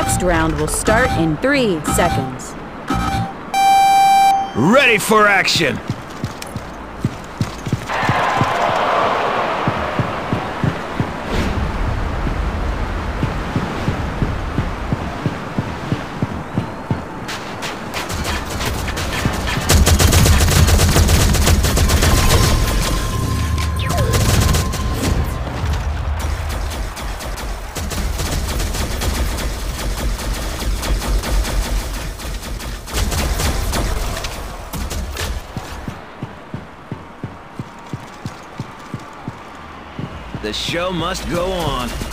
Next round will start in three seconds. Ready for action! The show must go on.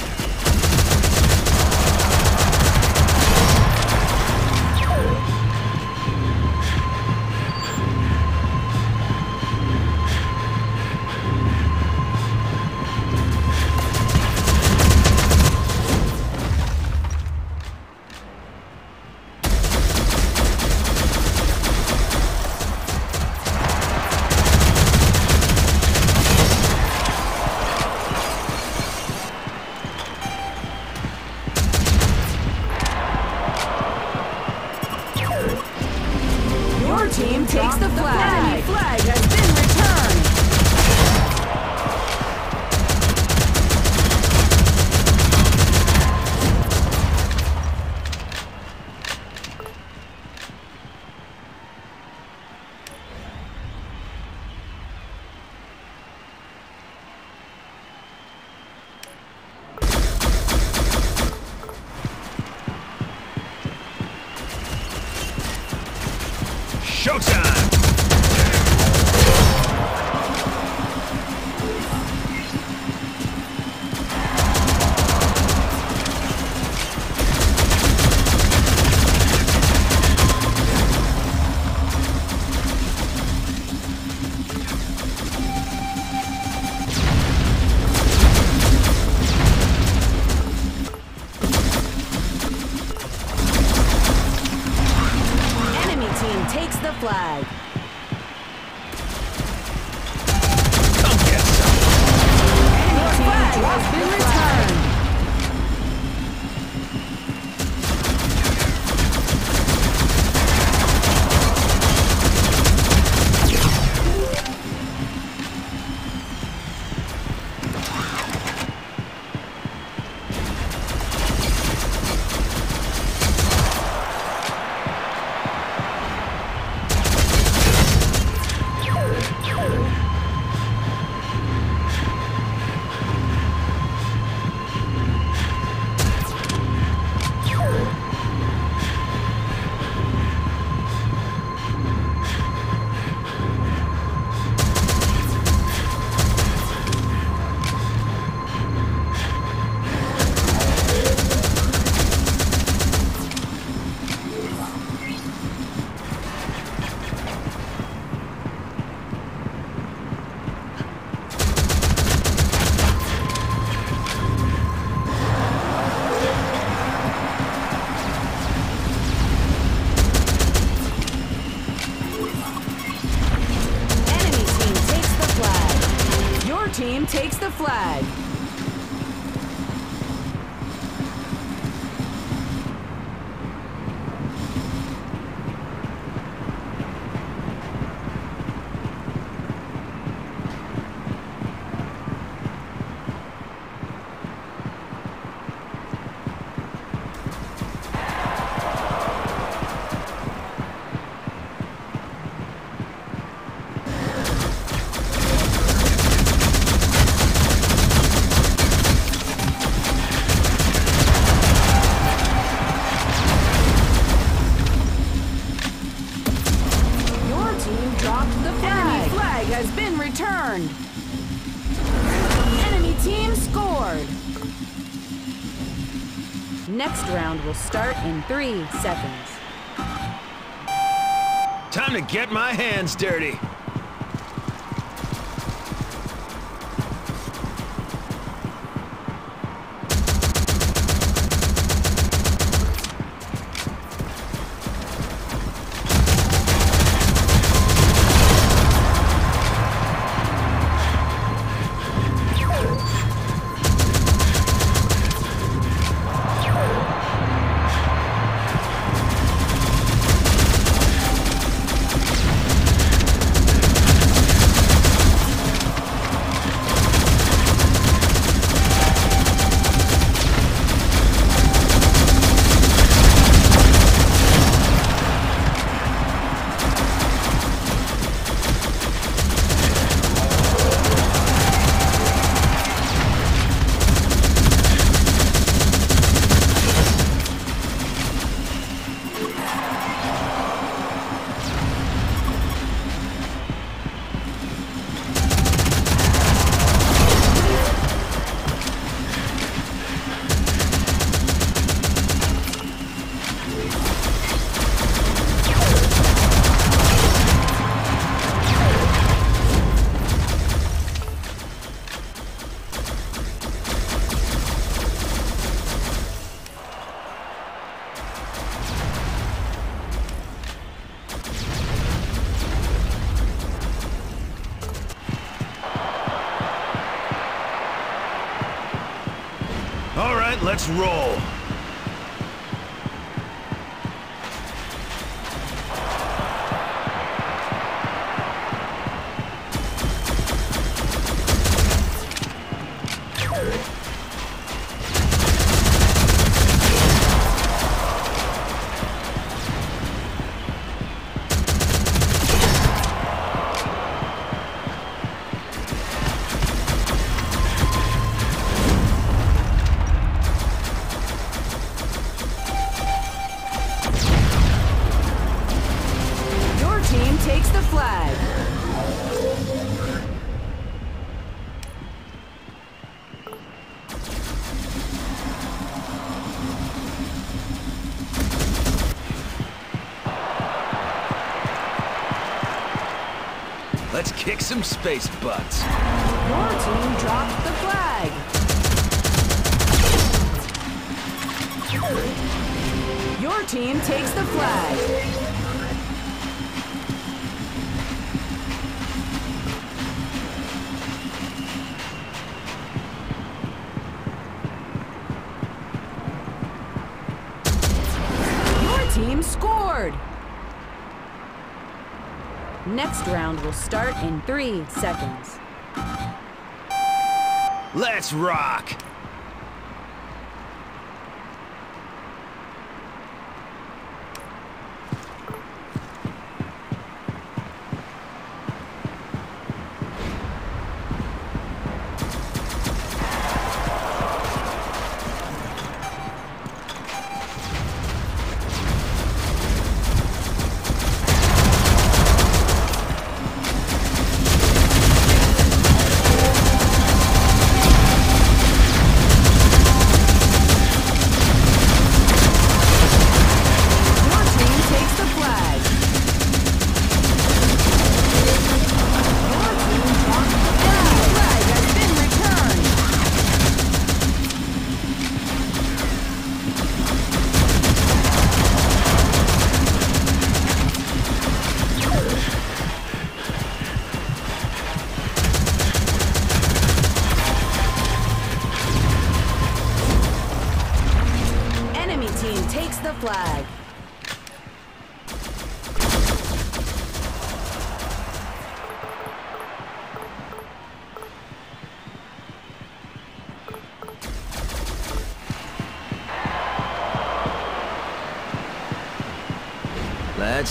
Takes the flag. Takes the flag. Round will start in three seconds. Time to get my hands dirty. Let's roll. Takes the flag. Let's kick some space butts. Your team dropped the flag. Your team takes the flag. Next round will start in three seconds. Let's rock.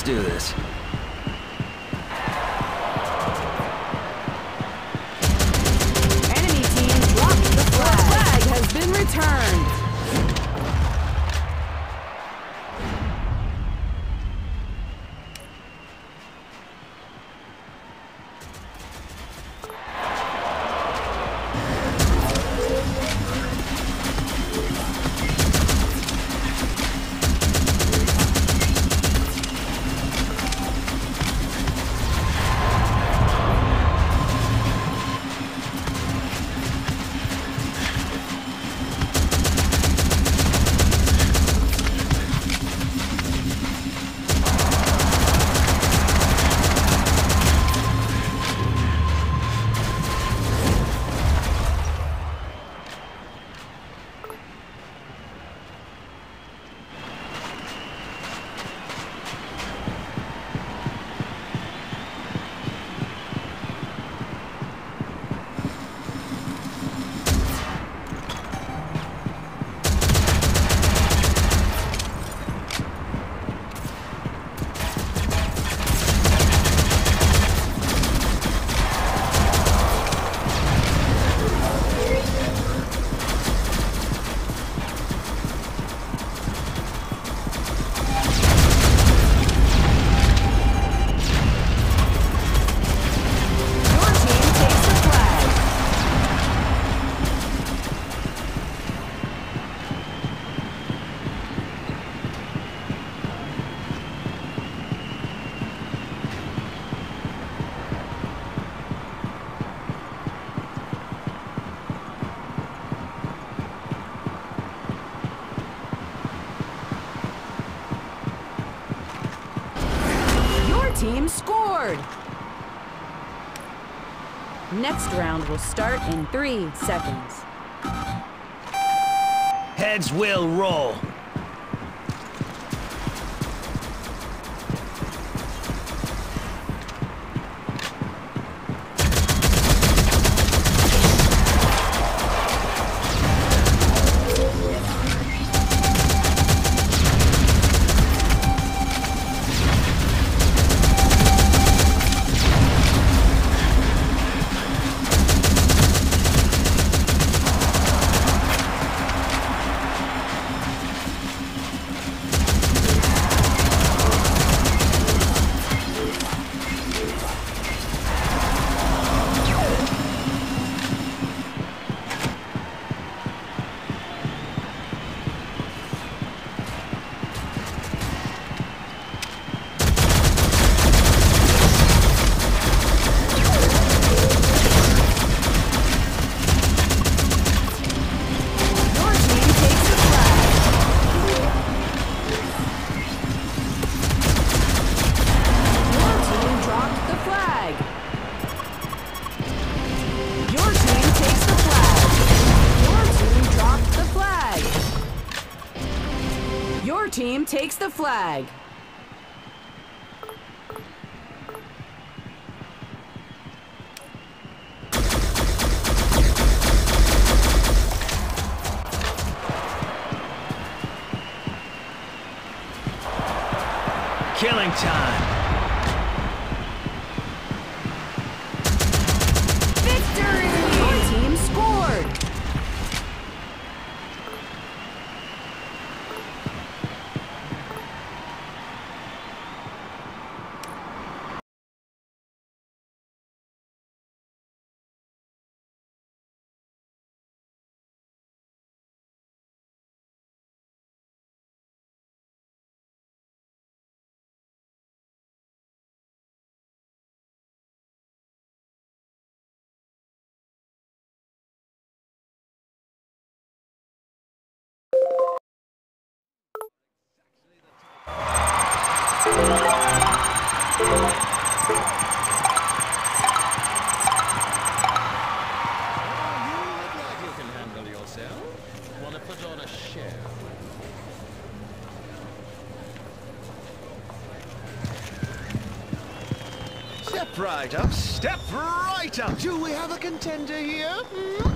Do this. next round will start in three seconds. Heads will roll. flag. Killing time. right up, step right up. Do we have a contender here? Hmm?